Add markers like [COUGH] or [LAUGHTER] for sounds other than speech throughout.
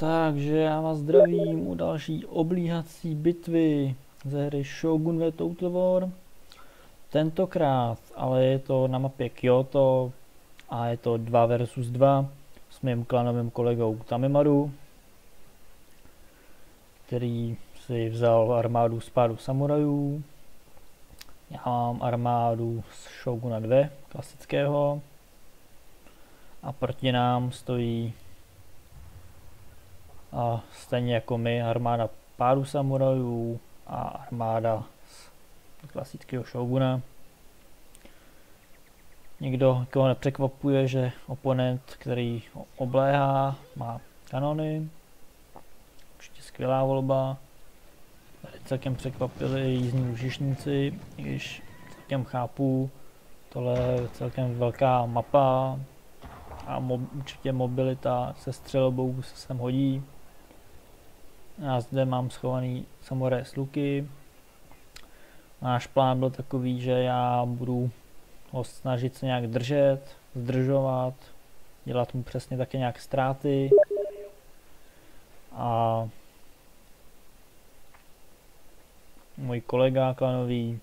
Takže já vás zdravím u další oblíhací bitvy ze hry Shogun v Total War. Tentokrát ale je to na mapě Kyoto a je to 2 versus 2 s mým klanovým kolegou Tamimaru, který si vzal armádu z pádu samurajů. Já mám armádu z Shoguna 2, klasického. A proti nám stojí a stejně jako my armáda pádu samurajů a armáda z klasického šouguna. Nikdo, koho nepřekvapuje, že oponent, který obléhá, má kanony. Určitě skvělá volba. Tady celkem překvapili jízdní lužišníci, i když celkem chápu, tohle je celkem velká mapa a mo určitě mobilita se střelobou se sem hodí. Já zde mám schovaný samuré s luky. Náš plán byl takový, že já budu ho snažit se nějak držet, zdržovat, dělat mu přesně také nějak ztráty. A můj kolega klanový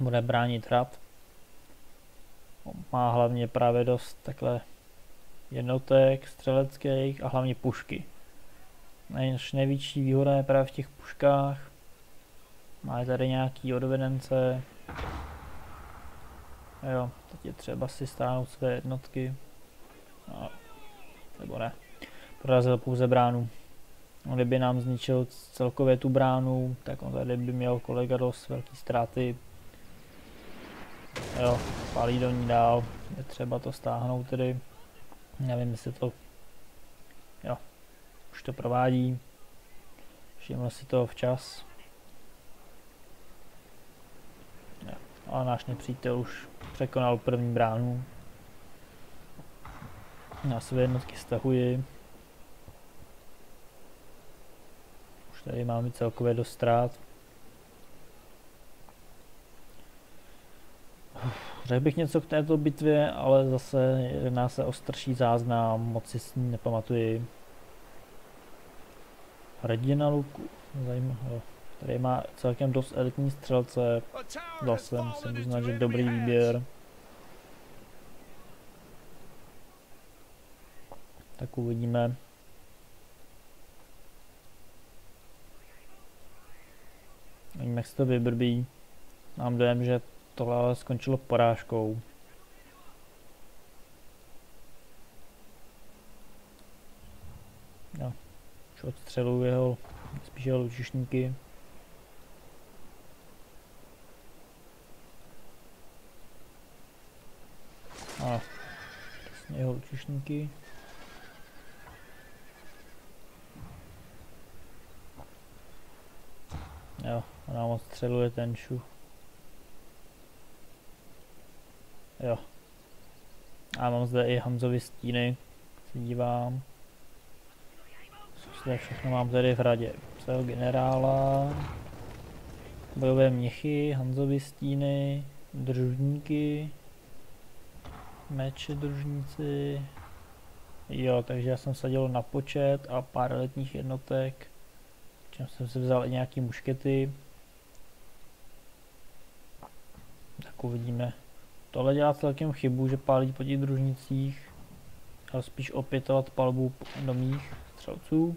bude bránit rad. Má hlavně právě dost takhle jednotek střeleckých a hlavně pušky. Než největší výhoda je právě v těch puškách. Má tady nějaký odvedence. Jo, teď je třeba si stáhnout své jednotky. No, nebo ne. Porazil pouze bránu. On kdyby nám zničil celkově tu bránu, tak on tady by měl kolega dost velký ztráty. Jo, pálí do ní dál. Je třeba to stáhnout tedy. Nevím, jestli to... Jo, už to provádí. Všiml si to včas. Ale náš nepřítel už překonal první bránu. Já své jednotky stahuji. Už tady máme celkově dost ztrát. Řekl bych něco k této bitvě, ale zase jedná se o starší záznam, moc si s ní nepamatuji. Hrdina luku, zajímavé. Tady má celkem dost elitní střelce, zase musím uznat, že dobrý výběr. Tak uvidíme. Nevím, jak se to vybrbí. Mám dojem, že tohle skončilo porážkou. No, už odstřeluji jeho, spíš jeho lučišníky. A, přesně jeho lučišníky. Jo, a nám odstřeluje ten šuch. Jo. A mám zde i Hanzovi stíny, se dívám. Co zde všechno mám tady v radě? Psal generála, bojové měchy, Hanzovi stíny, družníky, meče družníci. Jo, takže já jsem sadil na počet a pár letních jednotek. Čem jsem si vzal i nějaký muškety. Tak uvidíme. Tohle dělá celkem chybu, že pálí po těch družnicích, ale spíš opětovat palbu do mých střelců.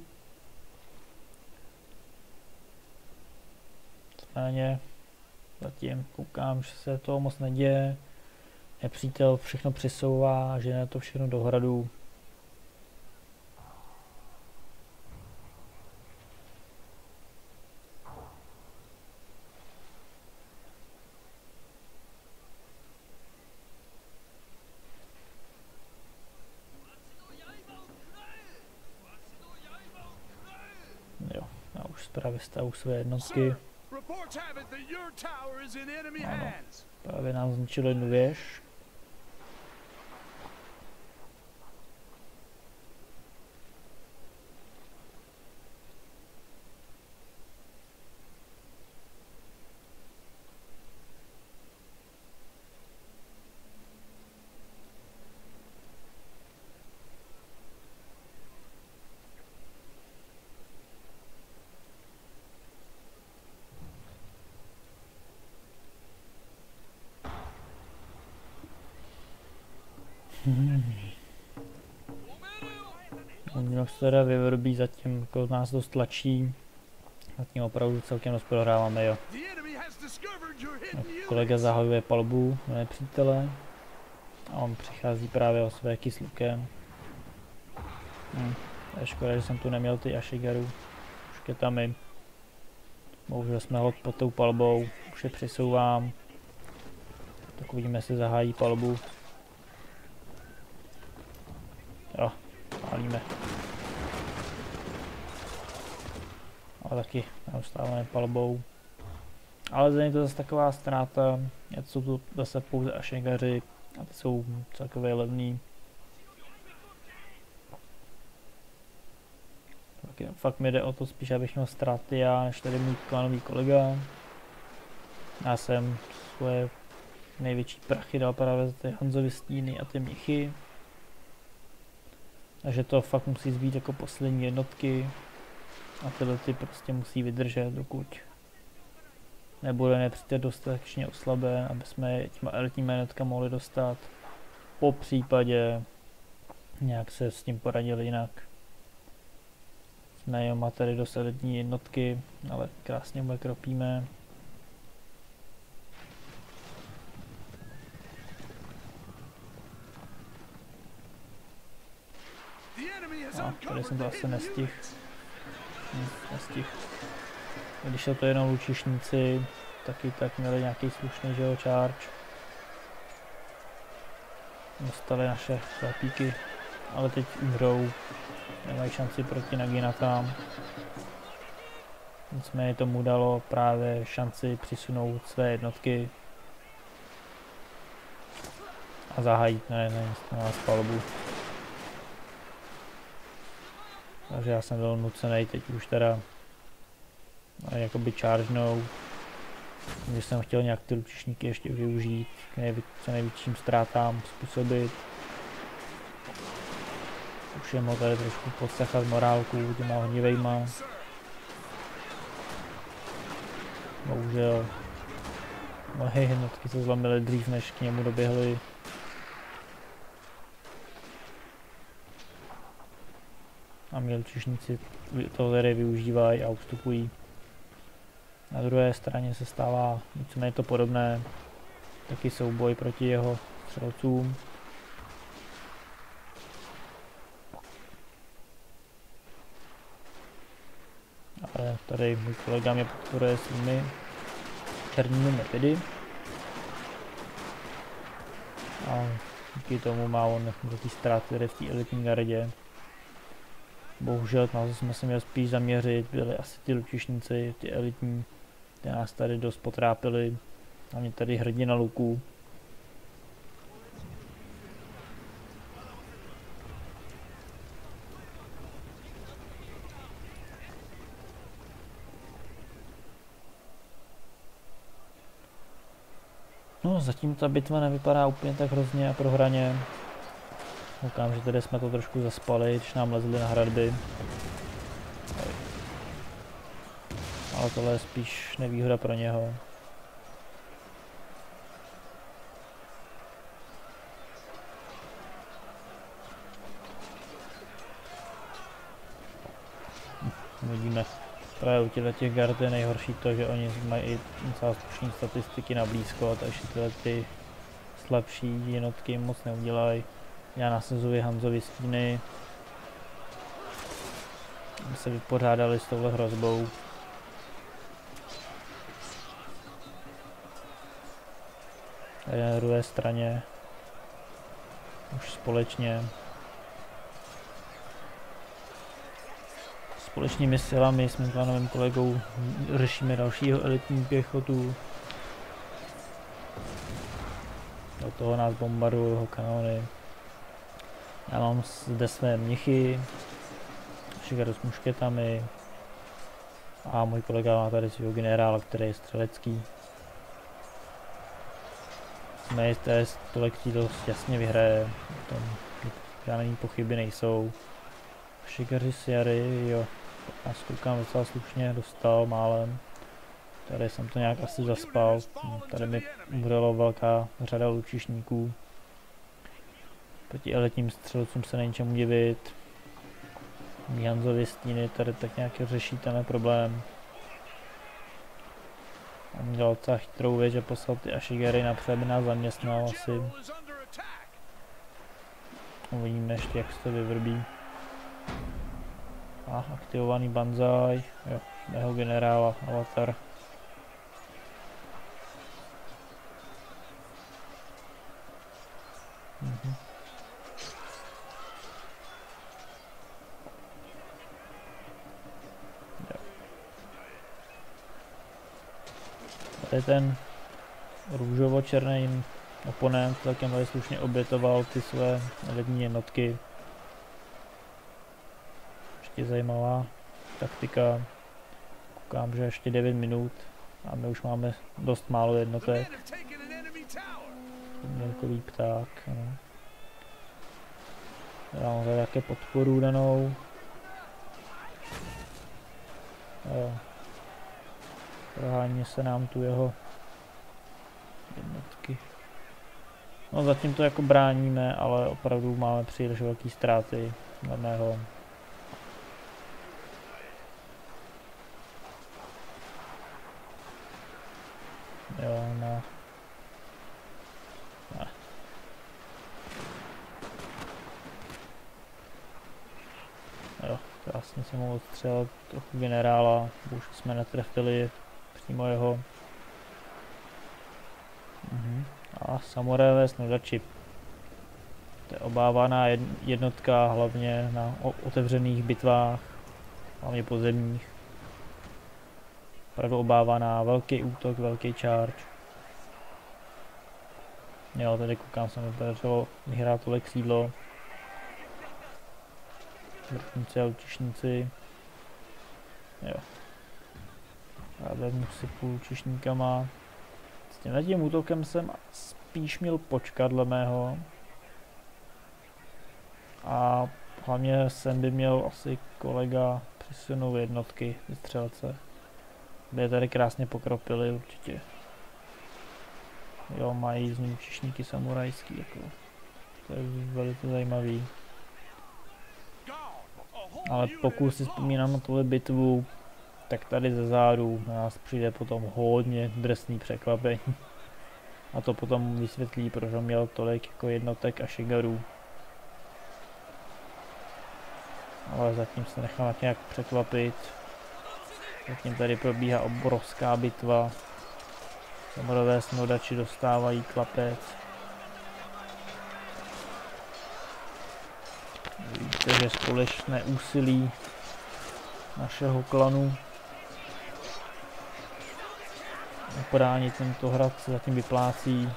Nicméně zatím koukám, že se to moc neděje. Nepřítel všechno přesouvá, že ne to všechno do hradu. právě stavu své jednotky. Právě nám zničili jednu věž. Unilox se teda vyvrbí zatím, jako nás dost tlačí. Zatím opravdu celkem dost prohráváme, jo. Kolega zahajuje palbu na nepřítele. A on přichází právě o své kyslukem. Hm, je škoda, že jsem tu neměl ty Ashigaru. Šketami. Bohužel jsme hod pod tou palbou, už je přesouvám. Tak uvidíme, jestli zahájí palbu. Jo, pálíme. Ale taky neustáváme palbou. Ale za to zase taková ztráta, jsou tu zase pouze ašengaři a ty jsou celkově levný. Tak fakt mi jde o to spíš, abych měl ztráty já, než tady můj klanový kolega. Já jsem svoje největší prachy dal právě za ty Honzovi stíny a ty michy. Takže to fakt musí zbýt jako poslední jednotky. A tyhle ty prostě musí vydržet, dokud nebude nepřítel dostatečně oslaben, aby jsme těma elitními jednotkami mohli dostat. Po případě nějak se s tím poradili jinak. Jsme jo tady do elitní jednotky, ale krásně mu kropíme. No, tady jsem to asi nestihl. Hm, nestihl. Když jsou to jenom lučišníci, taky tak měli nějaký slušný, že jo, charge. Dostali naše chlapíky, ale teď umřou. Nemají šanci proti Naginatám. Nicméně tomu dalo právě šanci přisunout své jednotky a zahájit na, na, na palbu. Takže já jsem byl nucený teď už teda jakoby chargenou, když jsem chtěl nějak ty lučišníky ještě využít, nejví, co největším ztrátám způsobit. Už je mohl tady trošku podsachat morálku těma ohnivejma. Bohužel moje jednotky se zlomily dřív, než k němu doběhly. A mělčišníci to tady využívají a ustupují. Na druhé straně se stává nicméně to podobné, taky souboj proti jeho střelcům. Ale tady můj kolega mě podporuje svými černými metody. A díky tomu má on velký ztráty v té elitní gardě. Bohužel na to jsme se měli spíš zaměřit, byli asi ty lučišníci, ty elitní, ty nás tady dost potrápili, hlavně tady hrdina luků. No, zatím ta bitva nevypadá úplně tak hrozně a prohraně. Koukám, že tady jsme to trošku zaspali, když nám lezli na hradby. Ale tohle je spíš nevýhoda pro něho. Vidíme, právě u těchto těch gard je nejhorší to, že oni mají i docela slušné statistiky na blízko, takže tyhle ty slabší jednotky moc neudělají. Já nasazuji Hanzovi stíny, se vypořádali s touhle hrozbou. Tady na druhé straně už společně společnými silami s mým klanovým kolegou řešíme dalšího elitní pěchotu. Do toho nás bombardují kanony. Já mám zde své mnichy, Shigeru s mušketami a můj kolega má tady svého generála, který je střelecký. Jsme jisté, tohle dost jasně vyhraje, tom žádné pochyby nejsou. Shigeru Siary, jo, a koukám docela slušně, dostal málem. Tady jsem to nějak asi zaspal, tady mi umřelo velká řada lučišníků Proti elitním střelcům se není čemu divit. Janzovi stíny tady tak nějak řeší tenhle problém. On dělal docela chytrou věc, že poslal ty Ashigery napřed, aby nás zaměstnal asi. Uvidíme ještě, jak se to vyvrbí. A aktivovaný banzai, jo, jeho generála, avatar. Tady ten růžovo-černý oponent celkem tady slušně obětoval ty své lední jednotky. Ještě zajímavá taktika. Koukám, že ještě 9 minut a my už máme dost málo jednotek. Mělkový pták, ano. Dám tady také podporu danou. Prohání se nám tu jeho jednotky. No zatím to jako bráníme, ale opravdu máme příliš velké ztráty na mého. Jo, no. Jo, krásně jsem mohl odstřelit trochu generála, už jsme netrefili přímo jeho. Mhm. A samurajové snudači. To je obávaná jednotka hlavně na otevřených bitvách, hlavně pozemních. Opravdu obávaná, velký útok, velký charge. Jo, tady koukám, se mi podařilo vyhrát tolik sídlo. Vrtníci a utišníci. Jo. Vezmu si půl čišníkama. S tímhle tím útokem jsem spíš měl počkat dle mého. A hlavně jsem by měl asi kolega přesunout jednotky vystřelce. By je tady krásně pokropili určitě. Jo, mají z nich čišníky samurajský, jako. To je velice zajímavý. Ale pokud si vzpomínám na tuhle bitvu, tak tady ze zádu nás přijde potom hodně drsný překvapení. A to potom vysvětlí, proč on měl tolik jako jednotek a šigarů. Ale zatím se nechám nějak překvapit. Zatím tady probíhá obrovská bitva. Samorové snodači dostávají klapec. Víte, že společné úsilí našeho klanu ubránit tento hrad zatím vyplácí.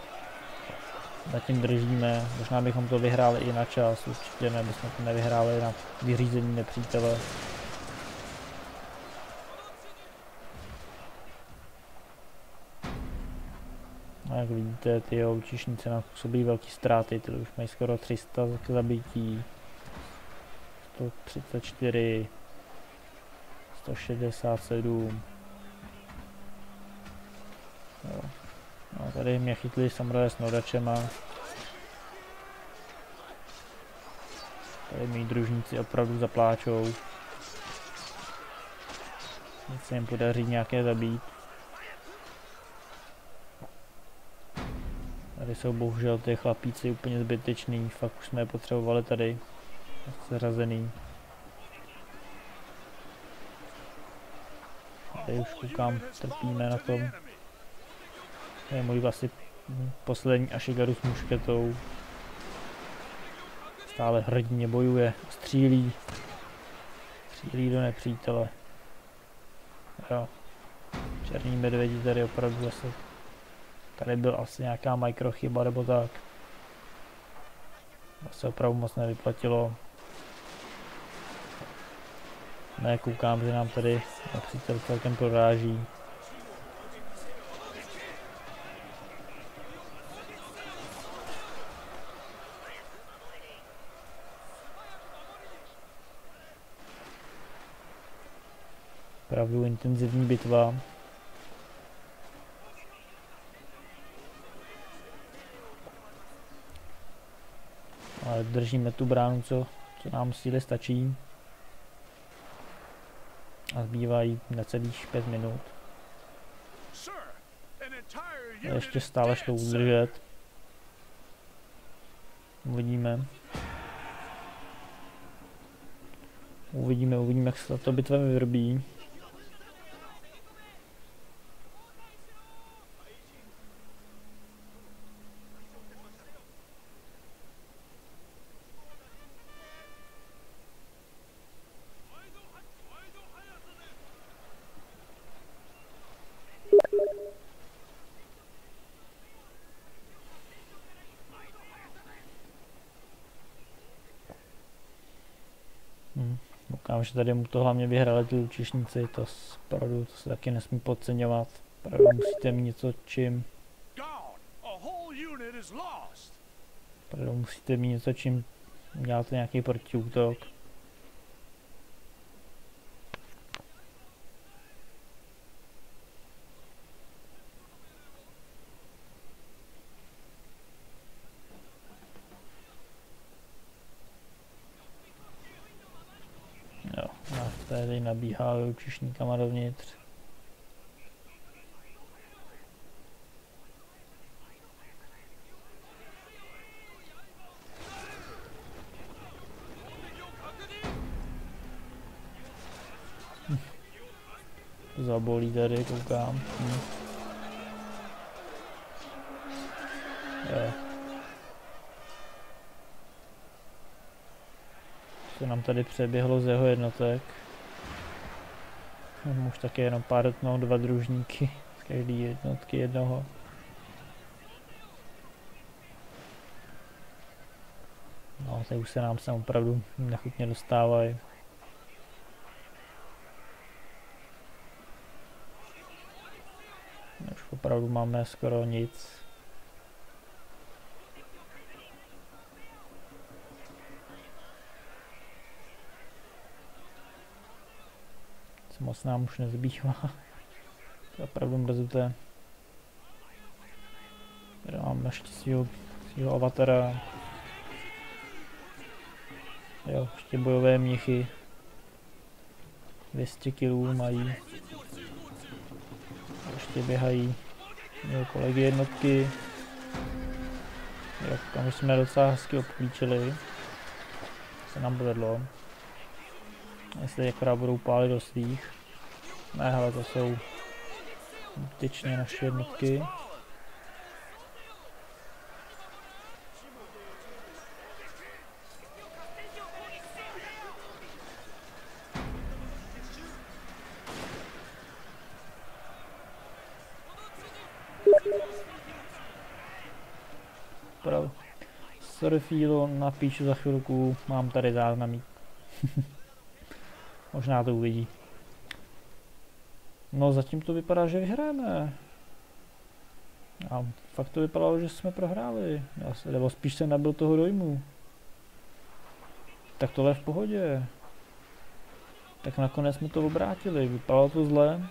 Zatím držíme, možná bychom to vyhráli i na čas, určitě ne, bychom to nevyhráli na vyřízení nepřítele. A jak vidíte, ty jeho utišníci nám působí velký ztráty, ty už mají skoro 300 zabití. 134, 167, No, tady mě chytli samuraje s nodačema. Tady mý družníci opravdu zapláčou. Teď se jim podaří nějaké zabít. Tady jsou bohužel ty chlapíci úplně zbytečný, fakt už jsme je potřebovali tady. Zařazený. Tady už koukám, trpíme na tom je můj vlastně poslední Ashigaru s mušketou. Stále hrdně bojuje, střílí. Střílí do nepřítele. Jo. Černý medvědi tady opravdu zase. Tady byl asi nějaká mikrochyba nebo tak. To se opravdu moc nevyplatilo. Ne, koukám, že nám tady nepřítel celkem proráží. opravdu intenzivní bitva. Ale držíme tu bránu, co, co nám síly stačí. A zbývají necelých 5 minut. A ještě stále šlo udržet. Uvidíme. Uvidíme, uvidíme, jak se to bitva vyrobí. Koukám, že tady mu to hlavně vyhrali ty lučišníci, to opravdu to se taky nesmí podceňovat. Opravdu musíte mít něco čím. Opravdu musíte mít něco čím děláte nějaký protiútok. tady nabíhá lučišníkama dovnitř. Hm. Zabolí tady, koukám. Hm. Co nám tady přeběhlo z jeho jednotek. Mám už také jenom pár no, dva družníky z každé jednotky jednoho. No, teď už se nám sem opravdu nechutně dostávají. Už opravdu máme skoro nic. Moc nám už nezbývá. To je opravdu mrzuté. Tady mám naštěstí svýho avatara. Jo, ještě bojové mnichy. 200 kg mají. Ještě běhají jeho kolegy jednotky. Jo, tam jsme docela hezky obklíčili. Se nám povedlo. Jestli akorát budou pálit do svých. Ne, hele, to jsou tyčně naše jednotky. Sorry Filo, napíšu za chvilku, mám tady záznamí. [LAUGHS] Možná to uvidí. No zatím to vypadá, že vyhráme. A fakt to vypadalo, že jsme prohráli. Já se, nebo spíš jsem nabil toho dojmu. Tak tohle je v pohodě. Tak nakonec jsme to obrátili. Vypadalo to zle.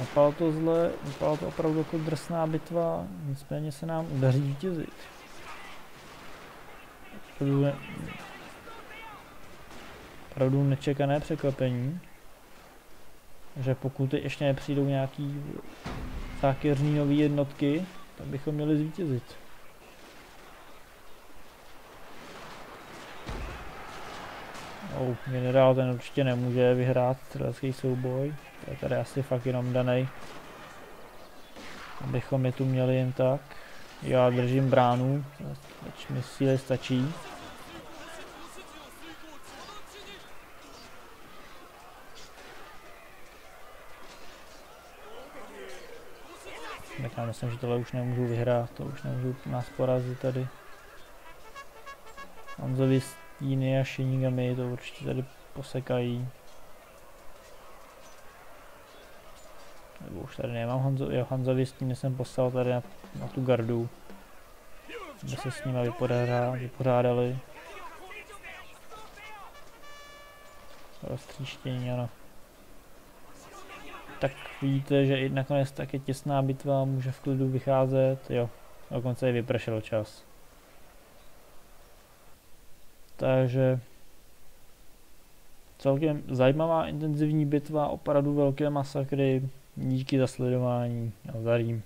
Vypadalo to zle, vypadalo to opravdu jako drsná bitva, nicméně se nám udaří vítězit opravdu nečekané překvapení, že pokud ještě nepřijdou nějaký zákeřní nové jednotky, tak bychom měli zvítězit. Oh, generál ten určitě nemůže vyhrát střelecký souboj, to je tady asi fakt jenom daný. Abychom je tu měli jen tak. Já držím bránu, teď mi síly stačí. Tak já myslím, že tohle už nemůžu vyhrát, to už nemůžu nás porazit tady. Honzovi stíny a Shinigami to určitě tady posekají. Nebo už tady nemám Hanzo, jo, Hanzovi stíny jsem poslal tady na, na tu gardu. Aby se s nimi vypořádali. Roztříštění, ano. tak vidíte, že i nakonec také těsná bitva může v klidu vycházet, jo, dokonce i vypršel čas. Takže celkem zajímavá intenzivní bitva, opravdu velké masakry, díky za sledování a zarím.